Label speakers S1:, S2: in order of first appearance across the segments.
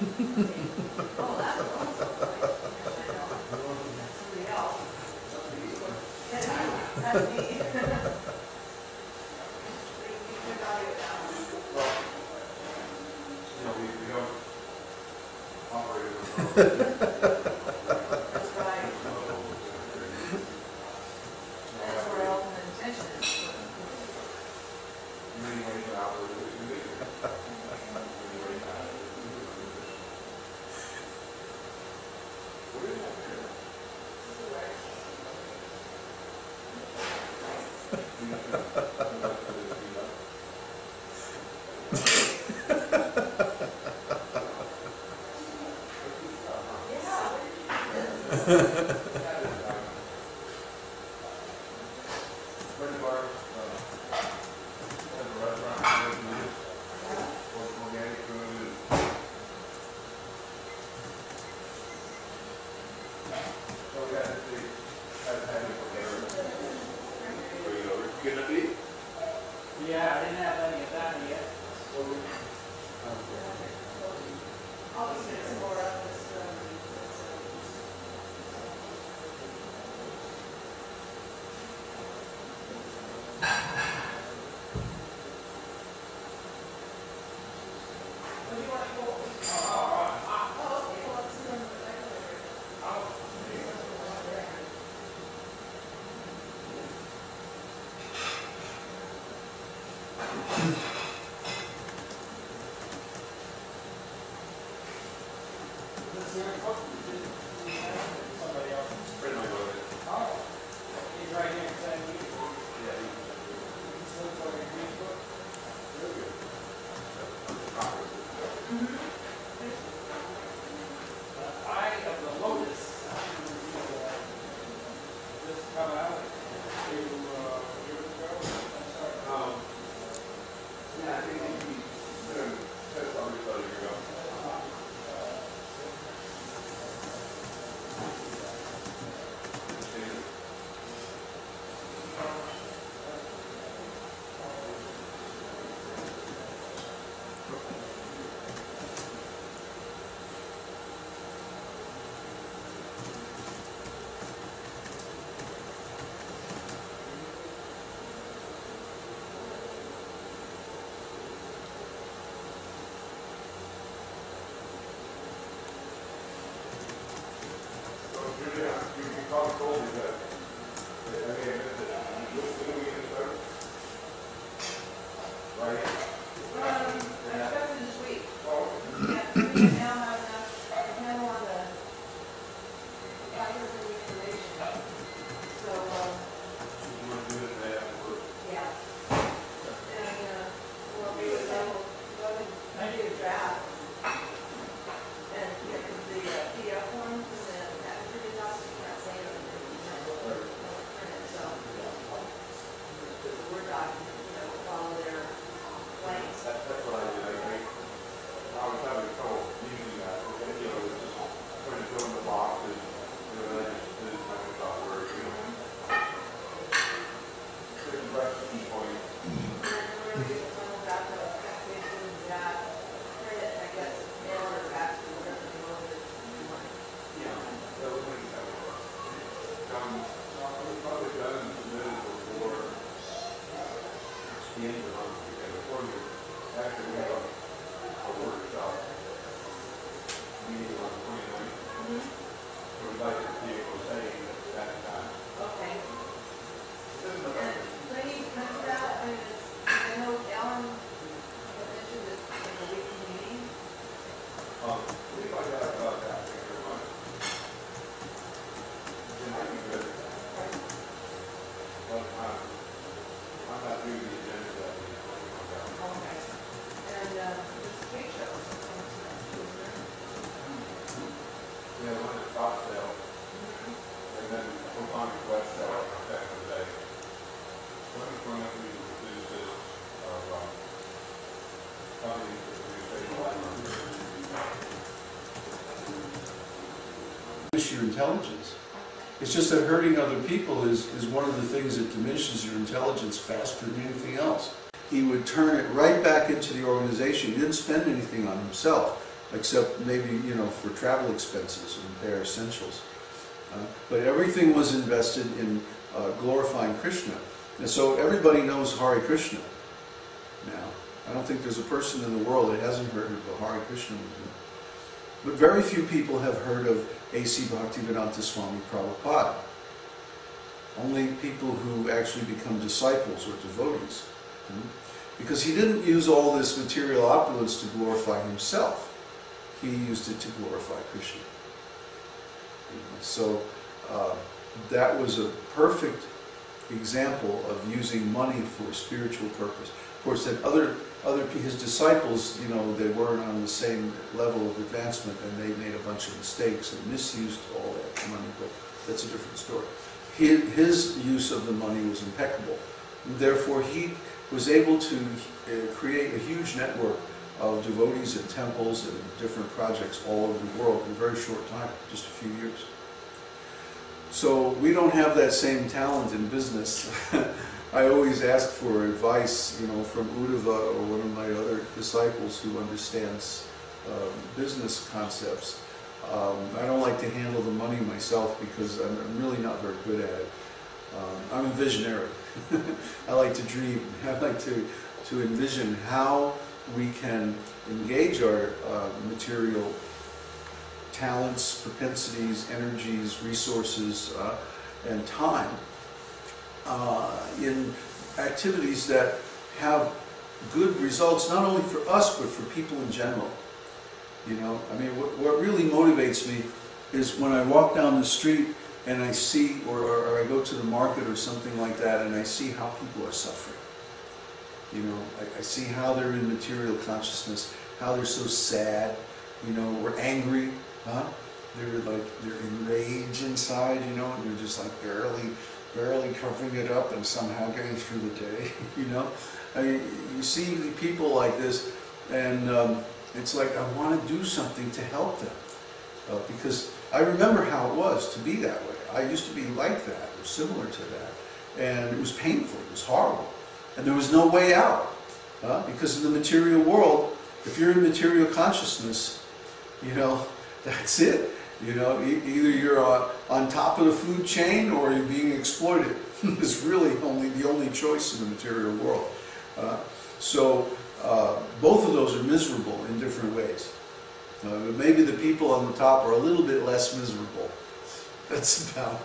S1: Well, you know. Ha ha ha. before you
S2: actually have
S3: a,
S1: a workshop
S3: meeting on the.
S1: Mhm.
S3: We'd like to see saying at that time.
S1: Okay.
S3: This is
S1: And out, I know Alan mentioned this in the weekly meeting,
S3: um, we might
S4: diminish your intelligence. It's just that hurting other people is, is one of the things that diminishes your intelligence faster than anything else. He would turn it right back into the organization. He didn't spend anything on himself, except maybe, you know, for travel expenses and bare essentials. Uh, but everything was invested in uh, glorifying Krishna. And so everybody knows Hare Krishna now. I don't think there's a person in the world that hasn't heard of Hare Krishna movement. But very few people have heard of A.C. Bhaktivedanta Swami Prabhupada. Only people who actually become disciples or devotees. Hmm? Because he didn't use all this material opulence to glorify himself. He used it to glorify Krishna. So uh, that was a perfect example of using money for a spiritual purpose. Course, that other other his disciples, you know, they weren't on the same level of advancement, and they made a bunch of mistakes and misused all that money. But that's a different story. His, his use of the money was impeccable. Therefore, he was able to uh, create a huge network of devotees and temples and different projects all over the world in a very short time, just a few years. So we don't have that same talent in business. I always ask for advice, you know, from Uddhava or one of my other disciples who understands um, business concepts. Um, I don't like to handle the money myself because I'm, I'm really not very good at it. Um, I'm a visionary. I like to dream. I like to, to envision how we can engage our uh, material talents, propensities, energies, resources, uh, and time uh, in activities that have good results, not only for us, but for people in general. You know, I mean, what, what really motivates me is when I walk down the street and I see, or, or I go to the market or something like that, and I see how people are suffering. You know, I, I see how they're in material consciousness, how they're so sad, you know, or angry, huh? They're like, they're enraged inside, you know, and they're just like barely, barely covering it up and somehow getting through the day, you know? I you see people like this, and um, it's like, I want to do something to help them. Uh, because I remember how it was to be that way. I used to be like that, or similar to that. And it was painful, it was horrible. And there was no way out. Uh, because in the material world, if you're in material consciousness, you know, that's it. You know, e- either you're uh, on top of the food chain or you're being exploited. is really only the only choice in the material world. Uh, so uh, both of those are miserable in different ways. Uh, maybe the people on the top are a little bit less miserable. That's about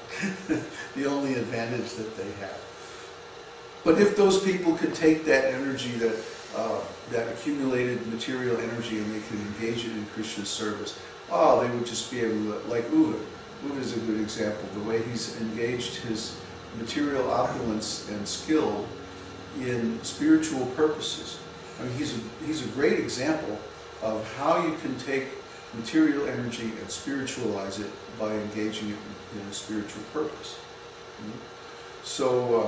S4: the only advantage that they have. But if those people could take that energy, that uh, that accumulated material energy, and they could engage it in Krishna's service, oh, they would just be able to, like Uddhava. Is a good example. The way he's engaged his material opulence and skill in spiritual purposes. I mean, he's a, he's a great example of how you can take material energy and spiritualize it by engaging it in a spiritual purpose. So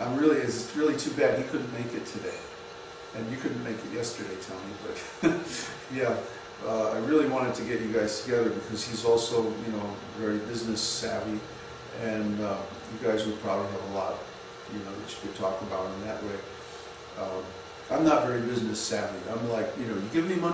S4: uh, I'm really, it's really too bad he couldn't make it today. And you couldn't make it yesterday, Tony, but yeah, uh, I really wanted to get you guys together because he's also, you know, very business savvy and uh, you guys would probably have a lot, you know, that you could talk about in that way. Um, I'm not very business savvy. I'm like, you know, you give me money.